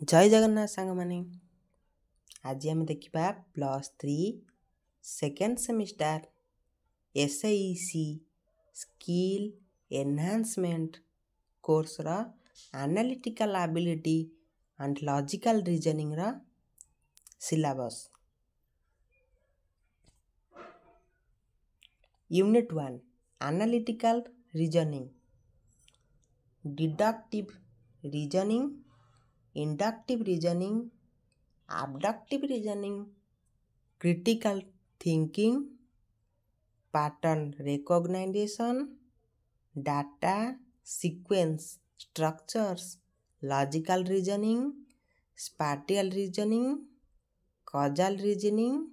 ଜୟ ଜଗନ୍ନାଥ ସାଙ୍ଗମାନେ ଆଜି ଆମେ ଦେଖିବା plus three second semester S E C skill enhancement କୋର୍ସର analytical ability and logical ରିଜନିଂର syllabus unit one analytical reasoning deductive reasoning inductive reasoning, abductive reasoning, critical thinking, pattern recognition, data, sequence, structures, logical reasoning, spatial reasoning, causal reasoning,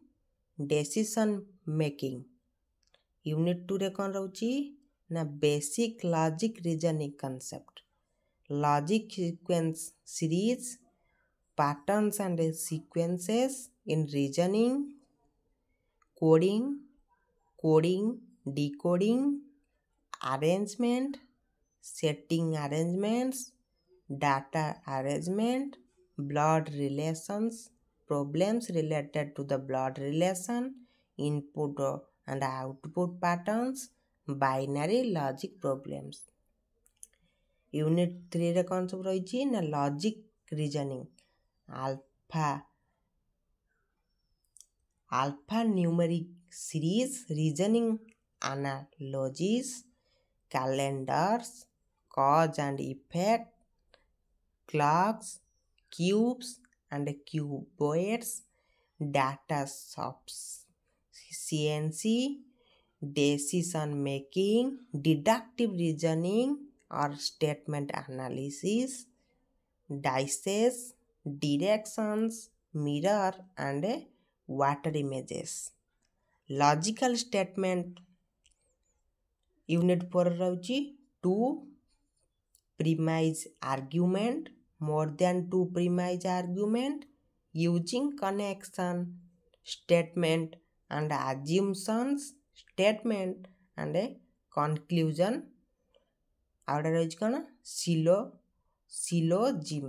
decision making. Unit ଟୁରେ କ'ଣ ରହୁଛି ନା basic logic reasoning concept Logic sequence series, patterns and sequences in reasoning, coding, coding, decoding, arrangement, setting arrangements, data arrangement, blood relations, problems related to the blood relation, input and output patterns, binary logic problems. Unit ଥ୍ରୀରେ କ'ଣ ସବୁ ରହିଛି ନା logic reasoning alpha alphanumeric series reasoning analogies calendars, cause and effect, clocks, cubes and cuboids, data sufficiency, decision making, deductive reasoning, are statement analysis, dices, directions, mirror and water images. Logical statement unit 4 रहउछि two premise argument more than two premise argument using connection statement and assumptions statement and a conclusion আরেকটা রয়েছে কেন সিলো সিলোজিম